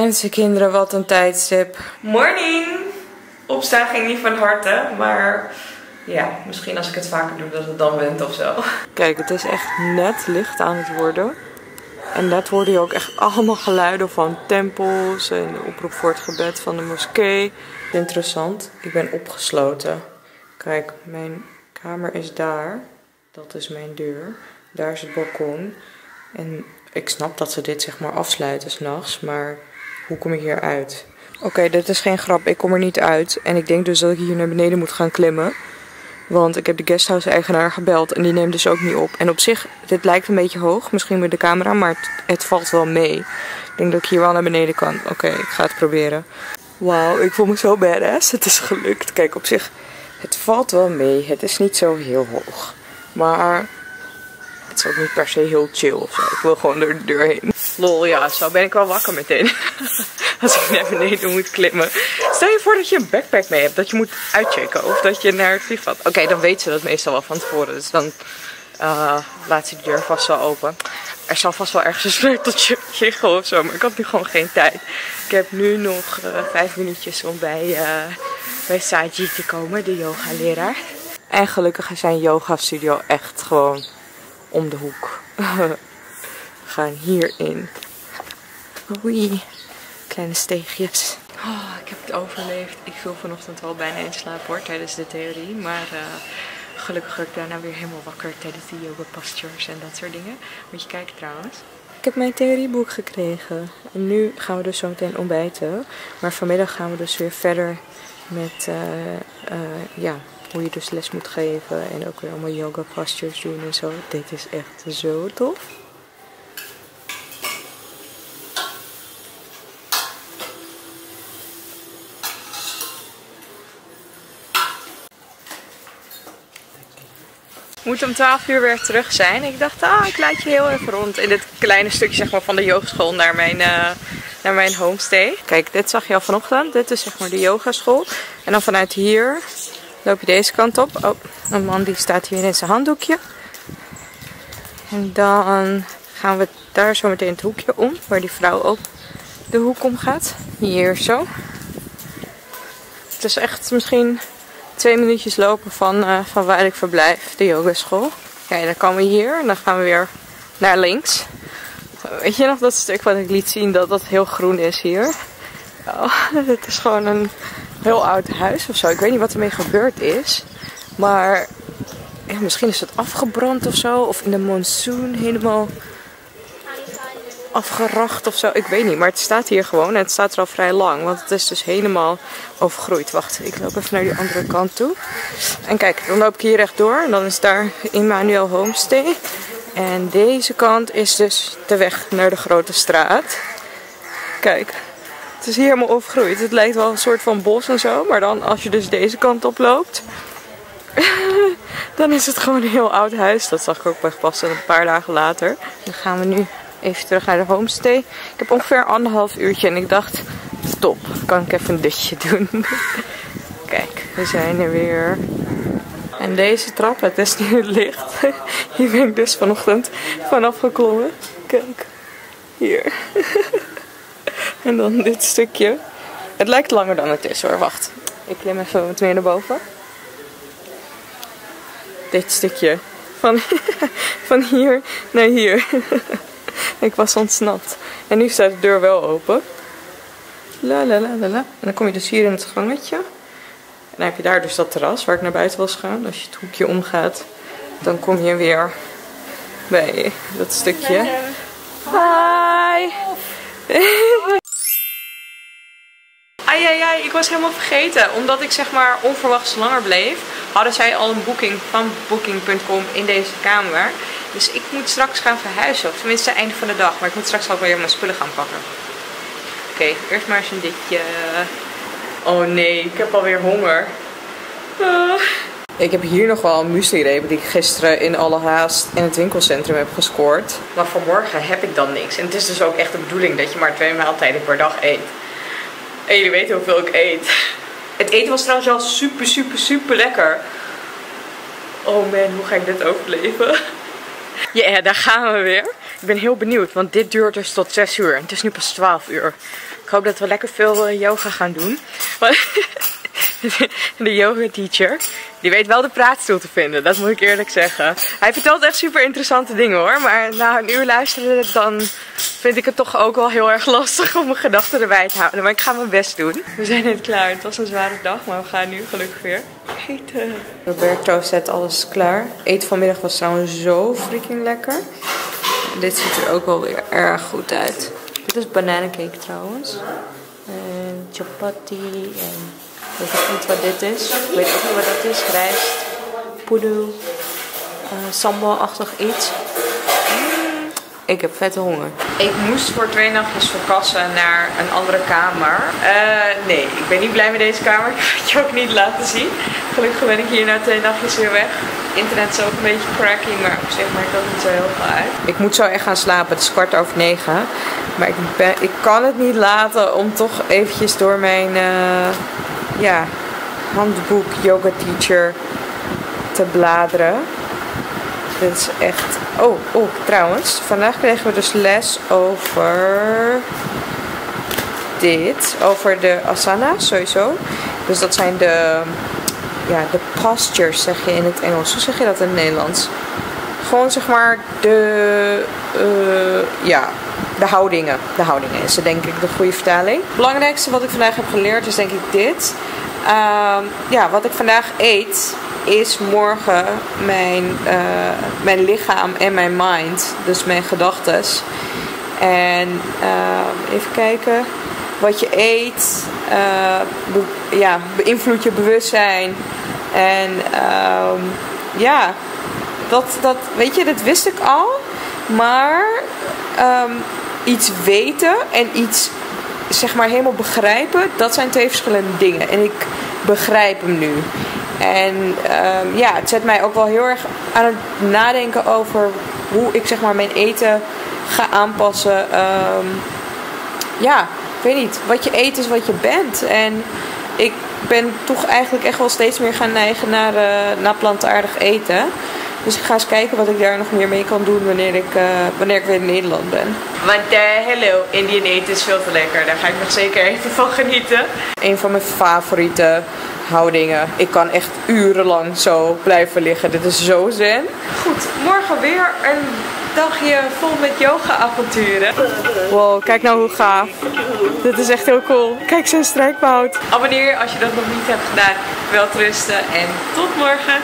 Mensen, kinderen, wat een tijdstip. Morning! Opstaan ging niet van harte, maar ja, misschien als ik het vaker doe dat het dan went of zo. Kijk, het is echt net licht aan het worden. En net hoorde je ook echt allemaal geluiden van tempels en de oproep voor het gebed van de moskee. Interessant, ik ben opgesloten. Kijk, mijn kamer is daar. Dat is mijn deur. Daar is het balkon. En ik snap dat ze dit zeg maar afsluiten s'nachts, maar hoe kom ik hier uit? Oké, dit is geen grap. Ik kom er niet uit. En ik denk dus dat ik hier naar beneden moet gaan klimmen. Want ik heb de guesthouse-eigenaar gebeld en die neemt dus ook niet op. En op zich, dit lijkt een beetje hoog, misschien met de camera, maar het, het valt wel mee. Ik denk dat ik hier wel naar beneden kan. Oké, ik ga het proberen. Wauw, ik voel me zo badass. Het is gelukt. Kijk, op zich, het valt wel mee. Het is niet zo heel hoog. Maar het is ook niet per se heel chill of zo. Ik wil gewoon er de deur heen. Lol, ja, zo ben ik wel wakker meteen. Als ik naar beneden moet klimmen. Stel je voor dat je een backpack mee hebt. Dat je moet uitchecken. Of dat je naar het vliegveld. Oké, dan weten ze dat meestal wel van tevoren. Dus dan uh, laat ze de deur vast wel open. Er zal vast wel ergens een sleuteltje liggen of zo. Maar ik had nu gewoon geen tijd. Ik heb nu nog uh, vijf minuutjes om bij, uh, bij Saji te komen. De yoga leraar. En gelukkig is zijn yoga studio echt gewoon om de hoek. We gaan hierin. Oei, kleine steegjes. Oh, ik heb het overleefd. Ik viel vanochtend wel bijna in slaap hoor tijdens de theorie. Maar uh, gelukkig werd ik daarna weer helemaal wakker tijdens de yoga postures en dat soort dingen. Moet je kijken trouwens. Ik heb mijn theorieboek gekregen. En nu gaan we dus zo meteen ontbijten. Maar vanmiddag gaan we dus weer verder met uh, uh, ja, hoe je dus les moet geven. En ook weer allemaal yoga postures doen en zo. Dit is echt zo tof. moet om 12 uur weer terug zijn. Ik dacht, ah, ik leid je heel even rond in dit kleine stukje zeg maar, van de yogeschool naar mijn, uh, naar mijn homestay. Kijk, dit zag je al vanochtend. Dit is zeg maar de yogaschool. En dan vanuit hier loop je deze kant op. Oh, een man die staat hier in zijn handdoekje. En dan gaan we daar zo meteen het hoekje om, waar die vrouw ook de hoek om gaat. Hier zo. Het is echt misschien twee minuutjes lopen van, uh, van waar ik verblijf, de yogaschool. Kijk, dan komen we hier en dan gaan we weer naar links. Weet je nog dat stuk wat ik liet zien dat dat heel groen is hier? Oh, het is gewoon een heel oud huis of zo. Ik weet niet wat ermee gebeurd is. Maar ja, misschien is het afgebrand of zo. Of in de monsoon helemaal afgeracht of zo. Ik weet niet, maar het staat hier gewoon en het staat er al vrij lang. Want het is dus helemaal overgroeid. Wacht, ik loop even naar die andere kant toe. En kijk, dan loop ik hier rechtdoor. En dan is daar Immanuel Homestay. En deze kant is dus de weg naar de grote straat. Kijk, het is hier helemaal overgroeid. Het lijkt wel een soort van bos en zo. Maar dan als je dus deze kant op loopt... dan is het gewoon een heel oud huis. Dat zag ik ook bij pas een paar dagen later. Dan gaan we nu even terug naar de homestay. Ik heb ongeveer anderhalf uurtje en ik dacht, stop, kan ik even een dutje doen. Kijk, we zijn er weer. En deze trap, het is nu licht. Hier ben ik dus vanochtend vanaf geklommen. Kijk, hier. En dan dit stukje. Het lijkt langer dan het is hoor, wacht. Ik klim even wat meer naar boven. Dit stukje. Van, van hier naar hier. Ik was ontsnapt. En nu staat de deur wel open. La la la la la. En dan kom je dus hier in het gangetje. En dan heb je daar dus dat terras waar ik naar buiten was gaan. Als je het hoekje omgaat, dan kom je weer bij dat stukje. Ai, ai, ai, ik was helemaal vergeten. Omdat ik zeg maar onverwachts langer bleef, hadden zij al een boeking van booking.com in deze kamer. Dus ik moet straks gaan verhuizen. Of tenminste, einde van de dag. Maar ik moet straks ook weer mijn spullen gaan pakken. Oké, eerst maar eens een ditje. Oh nee, ik heb alweer honger. Ik heb hier nog wel een muesli-reep die ik gisteren in alle haast in het winkelcentrum heb gescoord. Maar vanmorgen heb ik dan niks. En het is dus ook echt de bedoeling dat je maar twee maaltijden per dag eet. En jullie weten hoeveel ik eet. Het eten was trouwens wel super, super, super lekker. Oh man, hoe ga ik dit overleven? Ja, yeah, daar gaan we weer. Ik ben heel benieuwd, want dit duurt dus tot 6 uur. Het is nu pas 12 uur. Ik hoop dat we lekker veel eh, yoga gaan doen. de yoga teacher, die weet wel de praatstoel te vinden, dat moet ik eerlijk zeggen. Hij vertelt echt super interessante dingen hoor, maar na een uur luisteren dan vind ik het toch ook wel heel erg lastig om mijn gedachten erbij te houden. Maar ik ga mijn best doen. We zijn net klaar, het was een zware dag, maar we gaan nu gelukkig weer eten. Roberto zet alles klaar. Eten vanmiddag was trouwens zo freaking lekker. Dit ziet er ook wel weer erg goed uit. Dit is bananencake trouwens. En chapati en ik weet niet wat dit is. Ik weet ook niet wat dat is. Rijst, poedel, uh, sambal-achtig iets. Mm, ik heb vette honger. Ik moest voor twee nachtjes verkassen naar een andere kamer. Uh, nee, ik ben niet blij met deze kamer. Ik ga het je ook niet laten zien. Gelukkig ben ik hier na twee nachtjes weer weg. Internet is ook een beetje cracking, maar op zich maakt dat niet zo heel veel uit. Ik moet zo echt gaan slapen. Het is kwart over negen. Maar ik, ben, ik kan het niet laten om toch eventjes door mijn... Uh, ja, handboek yoga teacher te bladeren. Dit is echt. Oh, oh, trouwens. Vandaag kregen we dus les over dit. Over de asana, sowieso. Dus dat zijn de. Ja, de postures zeg je in het Engels. Hoe zeg je dat in het Nederlands? Gewoon zeg maar de. Uh, ja, de houdingen. De houdingen is denk ik de goede vertaling. Het belangrijkste wat ik vandaag heb geleerd is denk ik dit. Um, ja, wat ik vandaag eet is morgen mijn, uh, mijn lichaam en mijn mind. Dus mijn gedachten. En uh, even kijken. Wat je eet be ja, beïnvloedt je bewustzijn. En um, ja, dat, dat, weet je, dat wist ik al. Maar um, iets weten en iets zeg maar helemaal begrijpen, dat zijn twee verschillende dingen. En ik begrijp hem nu. En um, ja, het zet mij ook wel heel erg aan het nadenken over hoe ik zeg maar mijn eten ga aanpassen. Um, ja, ik weet niet. Wat je eet is wat je bent. En ik ben toch eigenlijk echt wel steeds meer gaan neigen naar, uh, naar plantaardig eten. Dus ik ga eens kijken wat ik daar nog meer mee kan doen wanneer ik, uh, wanneer ik weer in Nederland ben. Want uh, hello, Indian eten is veel te lekker. Daar ga ik nog zeker even van genieten. Een van mijn favoriete houdingen. Ik kan echt urenlang zo blijven liggen. Dit is zo zen. Goed, morgen weer een dagje vol met yoga-avonturen. Wow, kijk nou hoe gaaf. Dit is echt heel cool. Kijk zijn strijkbout. Abonneer als je dat nog niet hebt gedaan. Wel rusten en tot morgen.